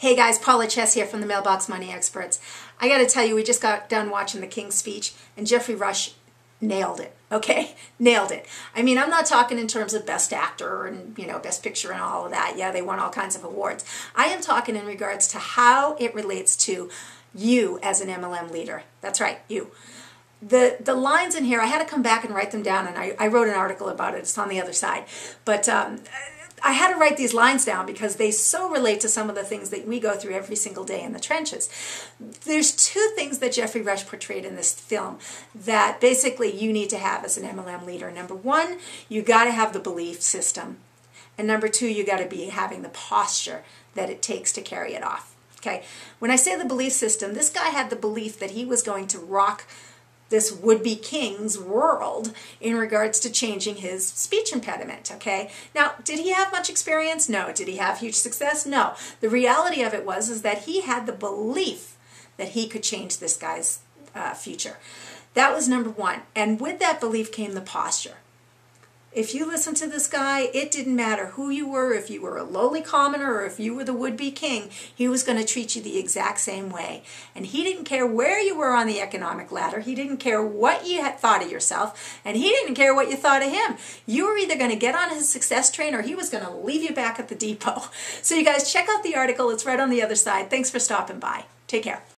Hey guys, Paula Chess here from the Mailbox Money Experts. I got to tell you, we just got done watching the King's speech, and Geoffrey Rush nailed it. Okay, nailed it. I mean, I'm not talking in terms of best actor and you know best picture and all of that. Yeah, they won all kinds of awards. I am talking in regards to how it relates to you as an MLM leader. That's right, you. The, the lines in here, I had to come back and write them down, and I, I wrote an article about it. It's on the other side. But um, I had to write these lines down because they so relate to some of the things that we go through every single day in the trenches. There's two things that Geoffrey Rush portrayed in this film that basically you need to have as an MLM leader. Number one, you got to have the belief system. And number two, you got to be having the posture that it takes to carry it off. Okay, when I say the belief system, this guy had the belief that he was going to rock this would-be king's world in regards to changing his speech impediment, okay? Now, did he have much experience? No. Did he have huge success? No. The reality of it was is that he had the belief that he could change this guy's uh, future. That was number one. And with that belief came the posture. If you listen to this guy, it didn't matter who you were, if you were a lowly commoner or if you were the would-be king, he was going to treat you the exact same way. And he didn't care where you were on the economic ladder. He didn't care what you had thought of yourself, and he didn't care what you thought of him. You were either going to get on his success train or he was going to leave you back at the depot. So you guys check out the article. It's right on the other side. Thanks for stopping by. Take care.